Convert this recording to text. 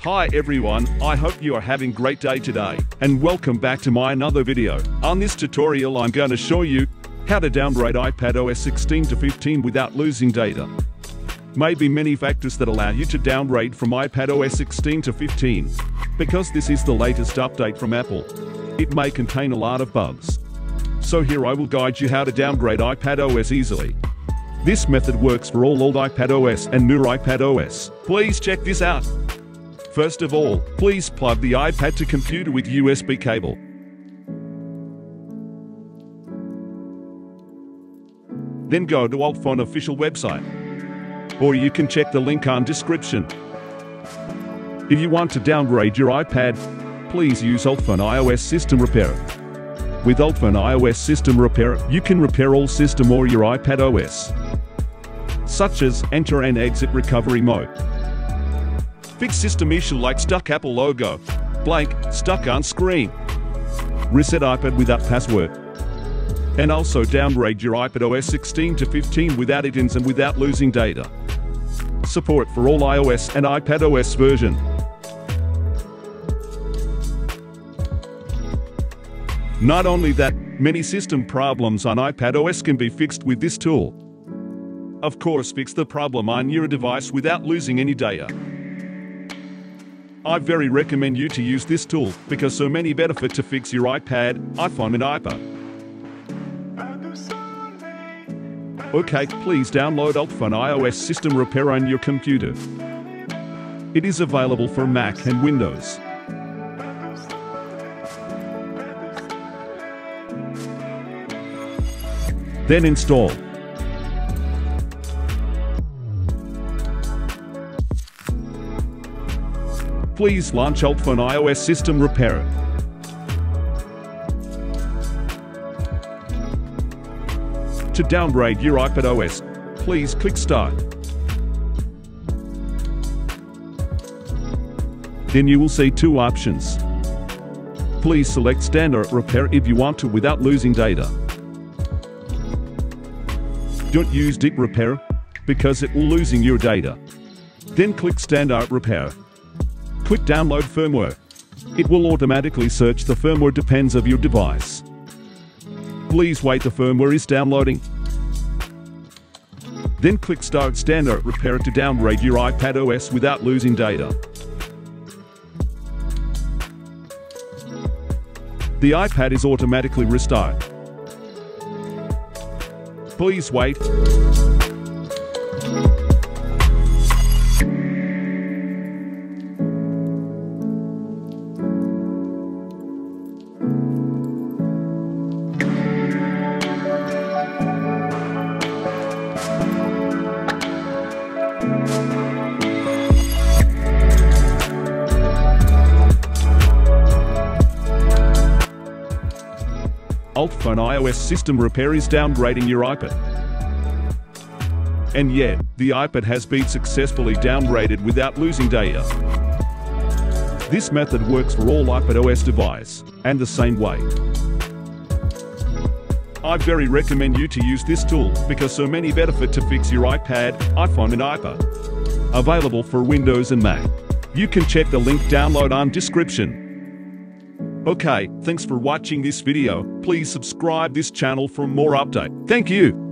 Hi everyone, I hope you are having a great day today, and welcome back to my another video. On this tutorial I'm going to show you how to downgrade iPad OS 16 to 15 without losing data. Maybe many factors that allow you to downgrade from iPad OS 16 to 15. Because this is the latest update from Apple, it may contain a lot of bugs. So here I will guide you how to downgrade iPad OS easily. This method works for all old iPad OS and new iPad OS. Please check this out. First of all, please plug the iPad to computer with USB cable. Then go to UltFone official website. Or you can check the link on description. If you want to downgrade your iPad, please use UltFone iOS System Repair. With UltFone iOS System Repair, you can repair all system or your iPad OS, such as enter and exit recovery mode. Fix system issue like stuck Apple logo, blank, stuck on screen. Reset iPad without password. And also downgrade your iPad OS 16 to 15 without ins and without losing data. Support for all iOS and iPad OS version. Not only that, many system problems on iPad OS can be fixed with this tool. Of course, fix the problem on your device without losing any data. I very recommend you to use this tool because so many benefit to fix your iPad, iPhone and iPad. Okay, please download UltFone iOS System Repair on your computer. It is available for Mac and Windows. Then install. Please launch UltFone iOS System Repair. To downgrade your iPad OS, please click Start. Then you will see two options. Please select Standard Repair if you want to without losing data. Don't use Deep Repair because it will losing your data. Then click Standard Repair. Quick download firmware. It will automatically search the firmware depends of your device. Please wait the firmware is downloading. Then click Start Standard Repair to downgrade your iPad OS without losing data. The iPad is automatically restarted. Please wait. UltFone iOS system repair is downgrading your iPad. And yet, the iPad has been successfully downgraded without losing data. This method works for all iPad OS device, and the same way. I very recommend you to use this tool because so many benefit to fix your iPad, iPhone and iPad. Available for Windows and Mac. You can check the link download on description. Okay, thanks for watching this video. Please subscribe this channel for more update. Thank you.